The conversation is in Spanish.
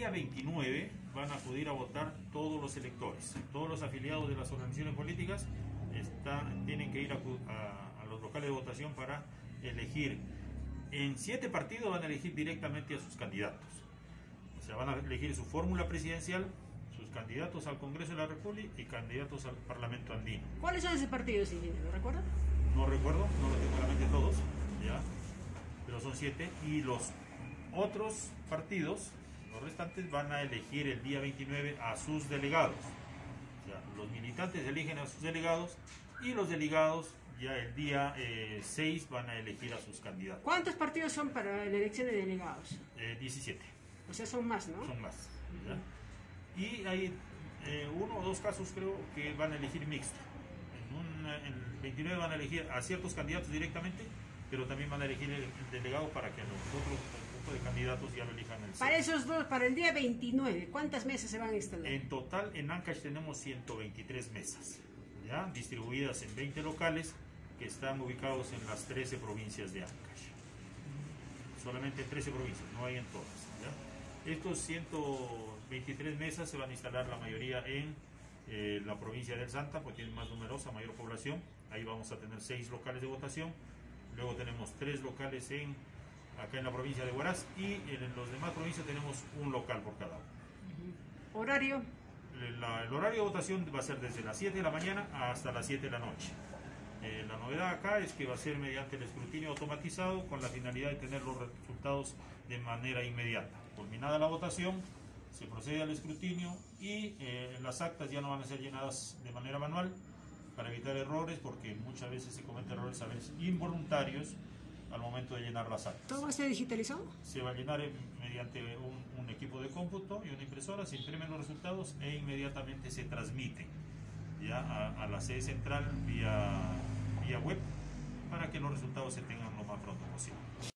día 29 van a acudir a votar todos los electores. Todos los afiliados de las organizaciones políticas están, tienen que ir a, a, a los locales de votación para elegir. En siete partidos van a elegir directamente a sus candidatos. O sea, van a elegir su fórmula presidencial, sus candidatos al Congreso de la República y candidatos al Parlamento andino. ¿Cuáles son esos partidos, ingeniero? ¿Lo recuerda? No recuerdo, no los tengo en la mente todos, ya, pero son siete. Y los otros partidos, los restantes, van a elegir el día 29 a sus delegados. O sea, los militantes eligen a sus delegados y los delegados ya el día eh, 6 van a elegir a sus candidatos. ¿Cuántos partidos son para la elección de delegados? Eh, 17. O sea, son más, ¿no? Son más. ¿ya? Y hay eh, uno o dos casos, creo, que van a elegir mixto. En, un, en el 29 van a elegir a ciertos candidatos directamente, pero también van a elegir el, el delegado para que los de candidatos ya lo elijan el Para esos dos, para el día 29, ¿cuántas mesas se van a instalar? En total, en Ancash tenemos 123 mesas, ¿ya? distribuidas en 20 locales que están ubicados en las 13 provincias de Ancash. Solamente en 13 provincias, no hay en todas. ¿ya? Estos 123 mesas se van a instalar la mayoría en eh, la provincia del Santa, porque tiene más numerosa, mayor población. Ahí vamos a tener 6 locales de votación. Luego tenemos 3 locales en, acá en la provincia de Huaraz y en los demás provincias tenemos un local por cada uno. ¿Horario? La, el horario de votación va a ser desde las 7 de la mañana hasta las 7 de la noche. Eh, la novedad acá es que va a ser mediante el escrutinio automatizado con la finalidad de tener los resultados de manera inmediata. Culminada la votación, se procede al escrutinio y eh, las actas ya no van a ser llenadas de manera manual para evitar errores porque muchas veces se cometen errores a veces involuntarios al momento de llenar las actas. ¿Todo va a ser digitalizado? Se va a llenar mediante un, un equipo de cómputo y una impresora, se imprimen los resultados e inmediatamente se transmiten ya a, a, la sede central vía, vía web para que los resultados se tengan lo más pronto posible.